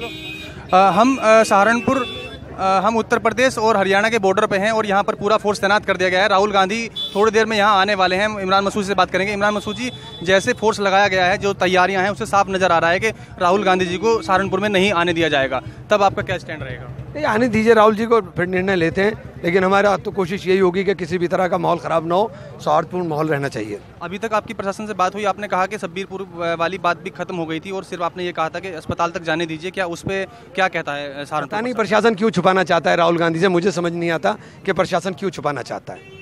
अ, हम सहारनपुर हम उत्तर प्रदेश और हरियाणा के बॉर्डर पे हैं और यहाँ पर पूरा फोर्स तैनात कर दिया गया है। राहुल गांधी थोड़ी देर में यहाँ आने वाले हैं। इमरान मसूद से बात करेंगे। इमरान मसूद जी जैसे फोर्स लगाया गया है जो तैयारियाँ हैं उससे साफ़ नज़र आ रहा है कि राहुल गांधी जी को सहारनपुर में नहीं आने दिया जाएगा। तब आपका क्या स्टैंड रहेगा? नहीं आने दीजिए राहुल जी को फिर निर्णय लेते हैं। लेकिन हमारा तो कोशिश यही होगी कि किसी भी तरह का माहौल ख़राब ना हो सौहार्दपूर्ण माहौल रहना चाहिए। अभी तक आपकी प्रशासन से बात हुई आपने कहा कि सब्बीरपुर वाली बात भी खत्म हो गई थी और सिर्फ़ आपने ये कहा था कि अस्पताल तक जाने दीजिए। क्या उस पर क्या कहता है सहारनपुर नहीं प्रशासन क्यों छुपाना चाहता है राहुल गांधी से? मुझे समझ नहीं आता कि प्रशासन क्यों छुपाना चाहता है।